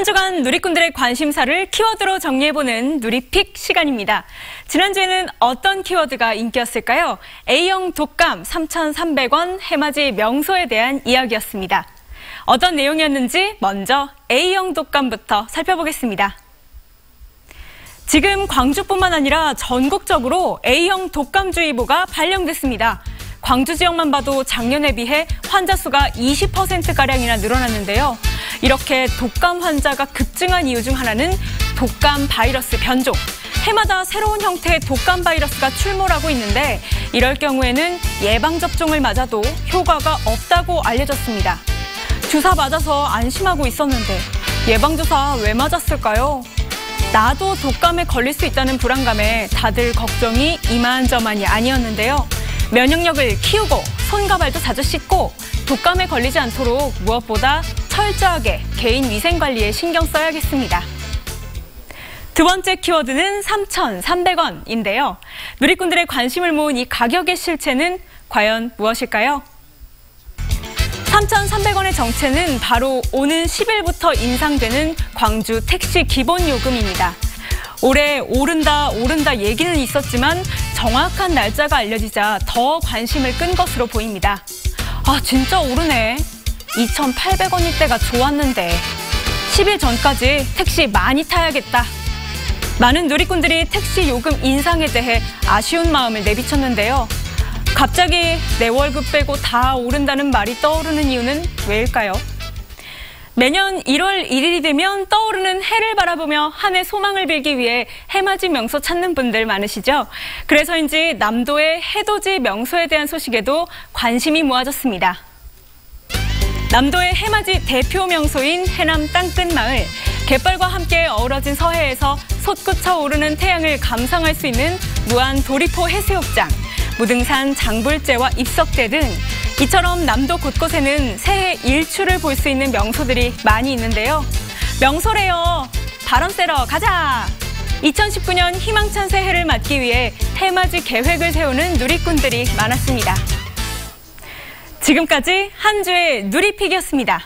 한 주간 누리꾼들의 관심사를 키워드로 정리해보는 누리픽 시간입니다. 지난주에는 어떤 키워드가 인기였을까요? A형 독감 3,300원 해맞이 명소에 대한 이야기였습니다. 어떤 내용이었는지 먼저 A형 독감부터 살펴보겠습니다. 지금 광주뿐만 아니라 전국적으로 A형 독감주의보가 발령됐습니다. 광주 지역만 봐도 작년에 비해 환자 수가 20%가량이나 늘어났는데요. 이렇게 독감 환자가 급증한 이유 중 하나는 독감 바이러스 변종. 해마다 새로운 형태의 독감 바이러스가 출몰하고 있는데 이럴 경우에는 예방접종을 맞아도 효과가 없다고 알려졌습니다. 주사 맞아서 안심하고 있었는데 예방주사 왜 맞았을까요? 나도 독감에 걸릴 수 있다는 불안감에 다들 걱정이 이만저만이 아니었는데요. 면역력을 키우고 손과 발도 자주 씻고 독감에 걸리지 않도록 무엇보다 철저하게 개인 위생 관리에 신경 써야겠습니다. 두 번째 키워드는 3,300원인데요. 누리꾼들의 관심을 모은 이 가격의 실체는 과연 무엇일까요? 3,300원의 정체는 바로 오는 10일부터 인상되는 광주 택시 기본 요금입니다. 올해 오른다 오른다 얘기는 있었지만 정확한 날짜가 알려지자 더 관심을 끈 것으로 보입니다. 아 진짜 오르네. 2,800원일 때가 좋았는데 10일 전까지 택시 많이 타야겠다. 많은 누리꾼들이 택시 요금 인상에 대해 아쉬운 마음을 내비쳤는데요. 갑자기 내 월급 빼고 다 오른다는 말이 떠오르는 이유는 왜일까요? 매년 1월 1일이 되면 떠오르는 해를 바라보며 한 해 소망을 빌기 위해 해맞이 명소 찾는 분들 많으시죠? 그래서인지 남도의 해돋이 명소에 대한 소식에도 관심이 모아졌습니다. 남도의 해맞이 대표 명소인 해남 땅끝 마을. 갯벌과 함께 어우러진 서해에서 솟구쳐 오르는 태양을 감상할 수 있는 무한 도리포 해수욕장, 무등산 장불재와 입석대 등 이처럼 남도 곳곳에는 새해 일출을 볼 수 있는 명소들이 많이 있는데요. 명소래요. 바람 쐬러 가자. 2019년 희망찬 새해를 맞기 위해 해맞이 계획을 세우는 누리꾼들이 많았습니다. 지금까지 한 주의 누리픽이었습니다.